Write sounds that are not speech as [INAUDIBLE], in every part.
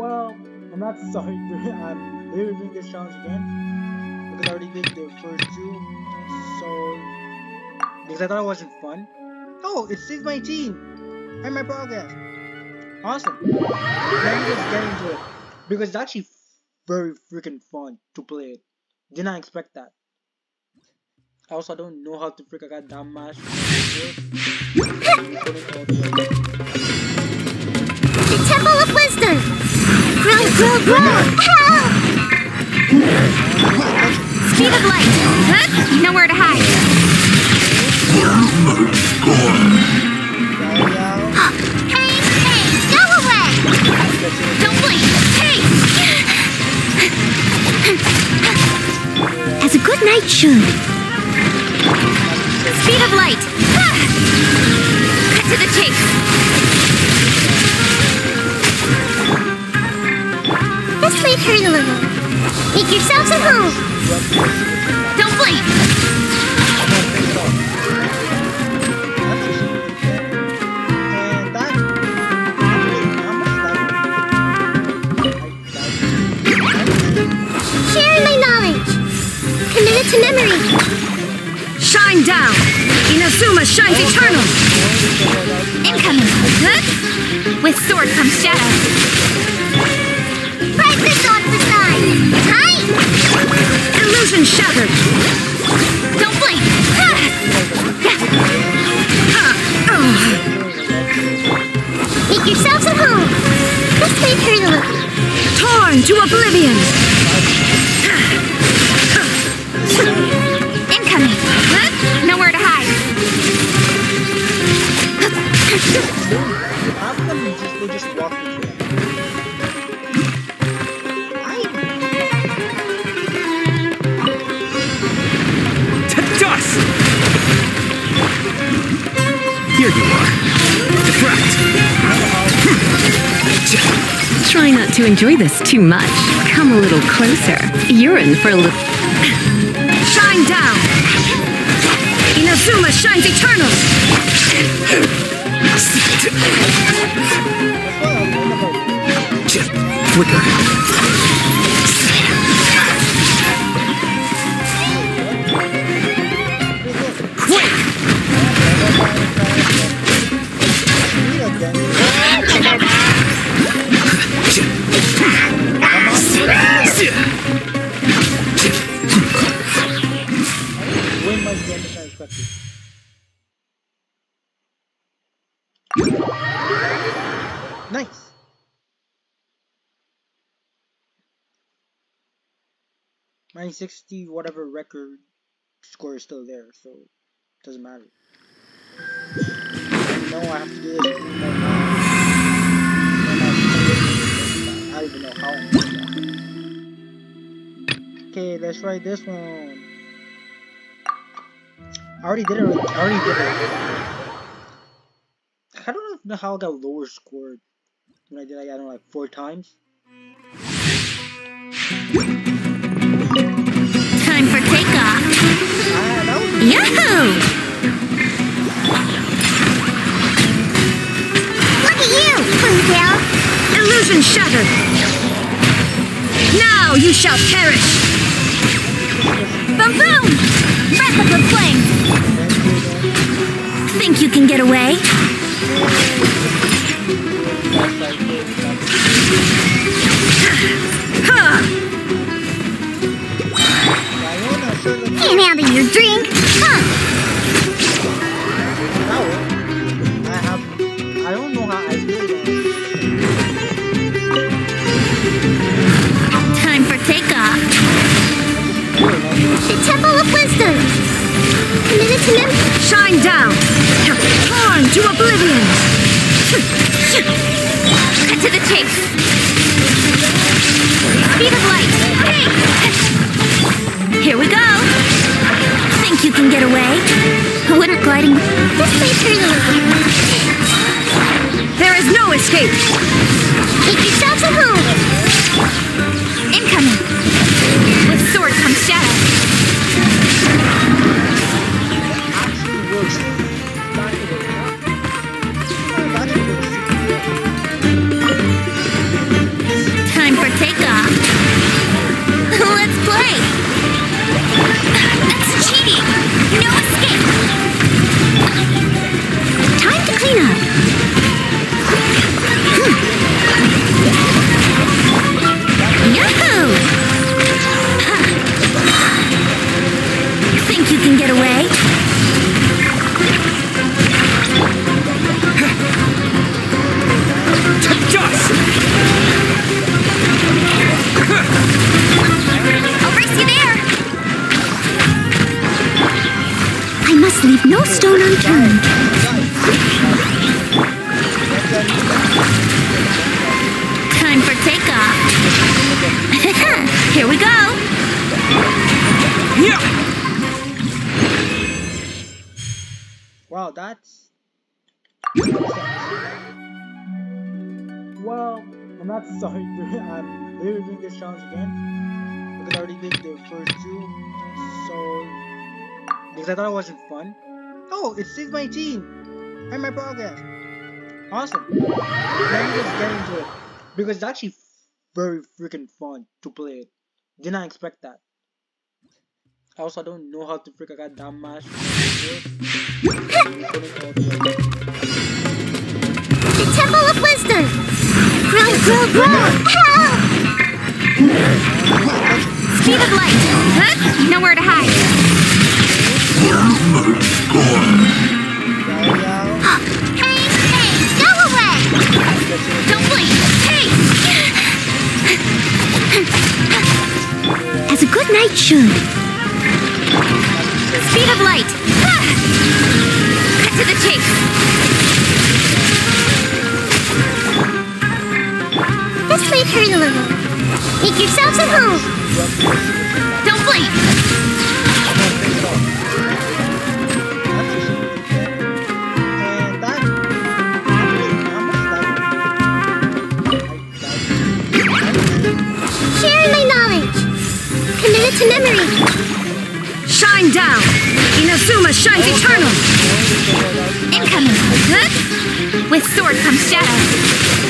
well, I'm not sorry. [LAUGHS] I'm literally doing this challenge again because I already did the first two. So because I thought it wasn't fun. Oh, it saves my team and my progress. Awesome. Let me just get into it because it's actually very freaking fun to play it. Did not expect that. I also don't know how to freak I got that [LAUGHS] much. The Temple of Wisdom! Grow, grow, grow! Help! Speed of light! Huh? Nowhere to hide. Hey, hey! Go away! Don't blink! Hey! As a good knight should. Speed of light! Cut to the chase! Let's leave her alone. Make yourselves at home. Don't blink. And that actually how much Sharing my knowledge. Commit it to memory. Shine down! Inazuma shines eternal! Incoming. Huh? With sword comes shadow. Illusion shattered! Don't blink. Make yourselves at home. Torn to oblivion! Try not to enjoy this too much. Come a little closer. You're in for a little. [LAUGHS] Shine down! Inazuma shines eternal! Flicker. 960 whatever record score is still there, so it doesn't matter. No, I have to do this. I don't even know how I'm doing that. Okay, let's try this one. I already did it. I already did it. I don't know how I got lower scored when I did like, I don't know, like four times. Yahoo! Look at you, Boomtail. Illusion shattered! Now you shall perish! Boom boom! Breath of the flame. Think you can get away? Drink. Huh? I have. I don't know how I it. Time for takeoff. The Temple of Wisdom. Shine down! To oblivion! Cut to the chase. You can get away? A winter gliding. This way through. There is no escape! Make yourselves at home. Incoming. With sword comes shadow. Sorry. [LAUGHS] I'm literally doing this challenge again because I already did the first two. So, because I thought it wasn't fun. Oh, it saved my team and my progress. Awesome. Let me just get into it because it's actually very freaking fun to play it. Did not expect that. I also don't know how to freak I got that much. [LAUGHS] The Temple of Wisdom. Grow, grow, grow. Speed of light. Huh? Nowhere to hide. Hey, hey, go away. Don't blink. Hey. As a good knight should. Speed of light. Cut to the chase. Let's leave her alone. Make yourselves at home. Don't blink. Sharing my knowledge. Committed to memory. Shine down! Inazuma shines eternal! Incoming. Huh? With sword comes shadow.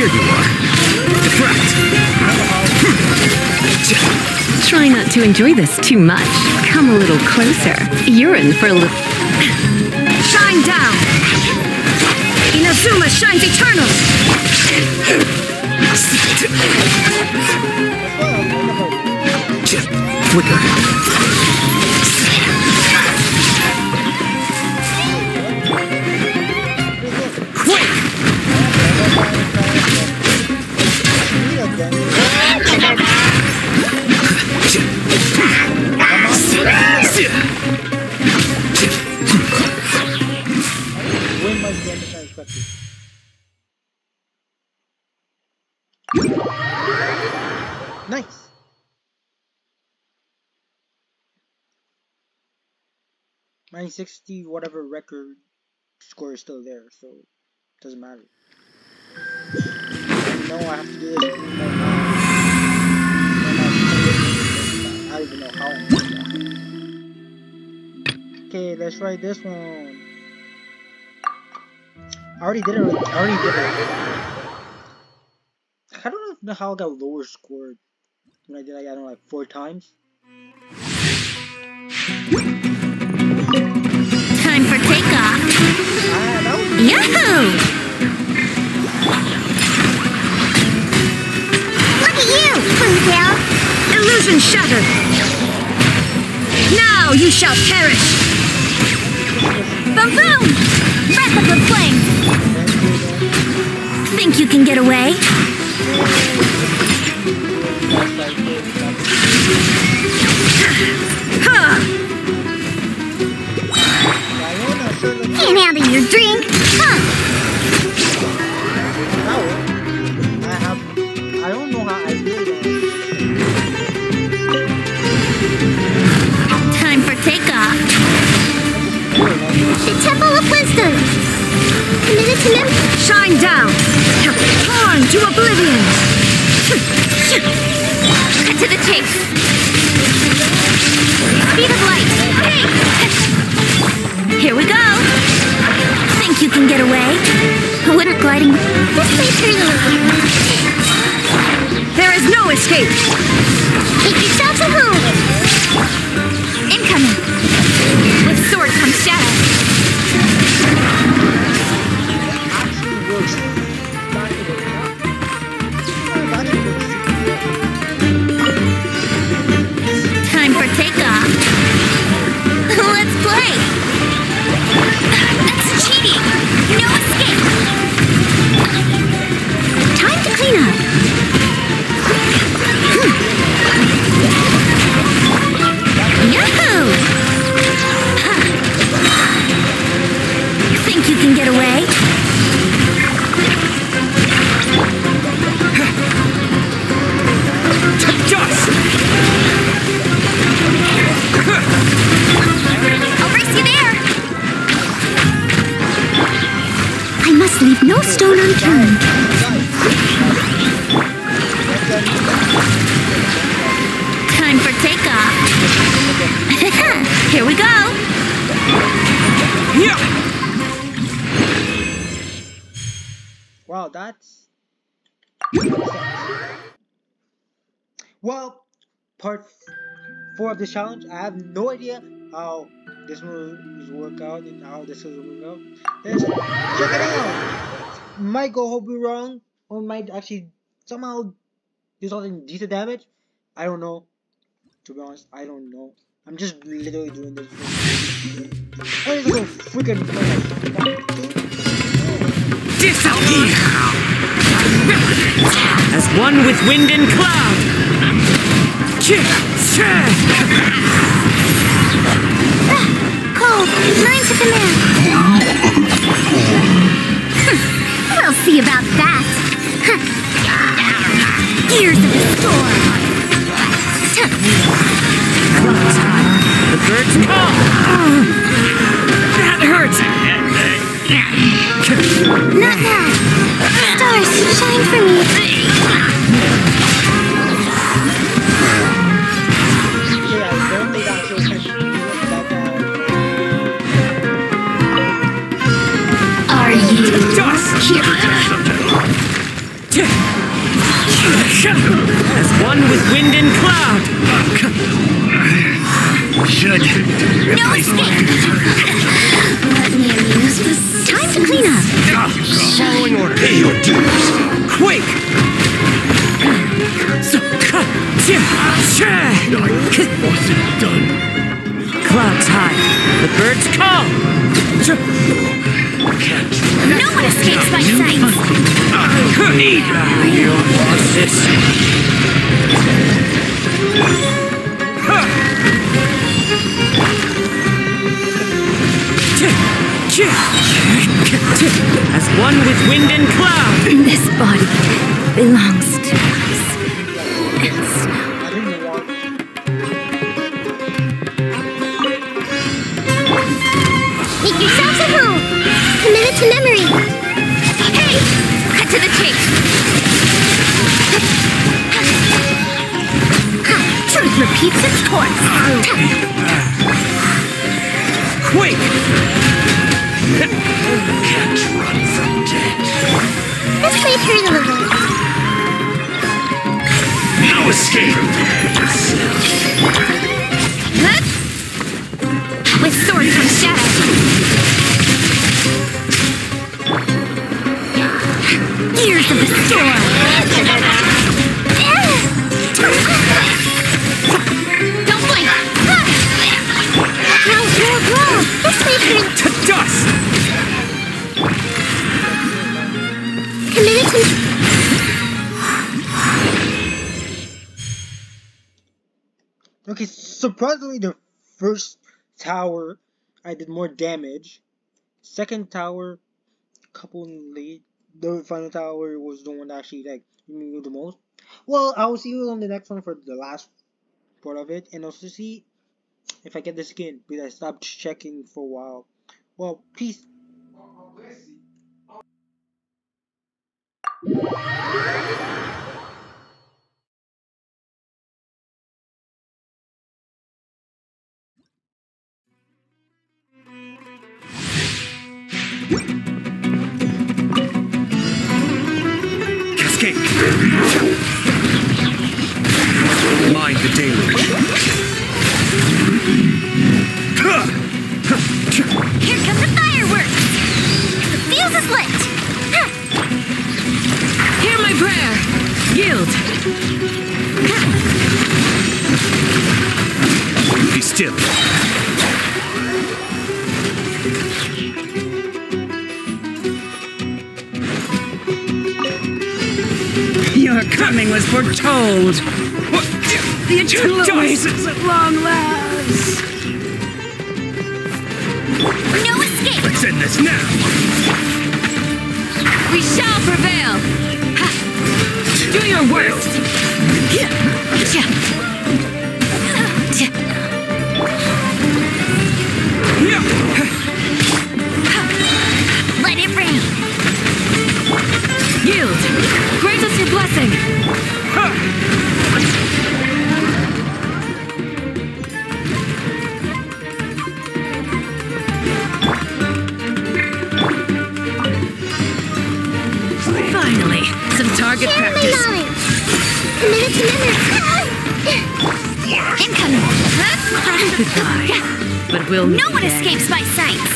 Here you are. Deflect! Try not to enjoy this too much. Come a little closer. You're in for a little. Shine down! Inazuma shines eternal! Flicker. 1960 whatever record score is still there, so it doesn't matter. No, I have to do this. I don't even know how I'm doing that. Okay, let's try this one. I already did it. I already did it. I don't know how I got lower score when I did. I don't know like four times. Yahoo! Look at you, Boomtail. Illusion shattered! Now you shall perish! Boom boom! Breath of the flame. Think you can get away? [SIGHS] Ha! That handle your drink. Huh? now I have. I don't know how I it. Time for takeoff. The Temple of Wisdom. To. Shine down! Torn to oblivion! Cut to the chase. Speed of light. Hey! Here we go! Think you can get away? Wouldn't gliding... This may turn. There is no escape! Keep yourselves at home! Incoming! Well, part four of the challenge. I have no idea how this will work out and how this will work out. Let's check it out. Might go we're wrong, or might actually somehow do something decent damage. I don't know. To be honest, I don't know. I'm just literally doing this. I need to go freaking. Disappear! As one with wind and cloud! Cold, mine to command. [LAUGHS] we'll see about that. Gears of the storm. The birds call! That hurts! Not now. Stars, shine for me. Yeah, I don't think that's okay. That, Are you just here? As one with wind and cloud! Should. No escape. Let me amuse this. Time to clean up. Following order. Pay your dues. Quake! So, Wasn't done. Clouds high. The birds call. No one escapes my sight. Need you want this? One with wind and cloud. [CLEARS THROAT] This body belongs to us. And snow. I didn't want. Make yourselves at home. Commit it to memory. Hey, cut to the chase. Truth repeats its course. Quake! Can't run from death. This may turn a little. No escape. With sword from shadow. Gears of the storm. [LAUGHS] surprisingly, the first tower I did more damage. Second tower, couple late. The final tower was the one that actually like me the most. Well, I will see you on the next one for the last part of it, and also see if I get the skin because I stopped checking for a while. Well, peace. Hear my prayer. Yield. Be still. Your coming was foretold. What? The eternal oasis at long last. No escape! Let's end this now. We shall prevail. Do your worst. Let my sights!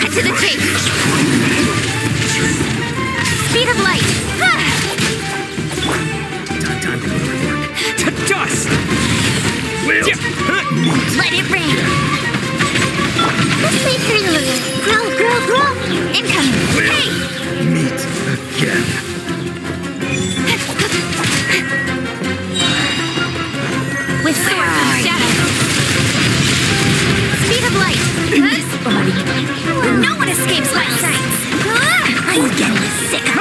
Cut to the chase! Speed of light! Ah! Time to dust! Will. Let it rain! Let's wait for a little. Grow, grow, grow! Incoming! Hey! Meet again. This body! No one escapes my sights! I'm getting sick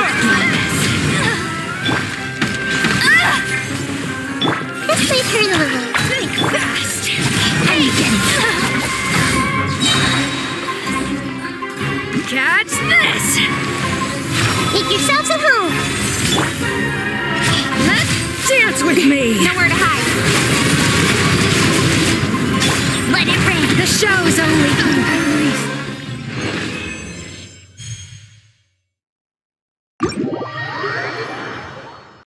show's only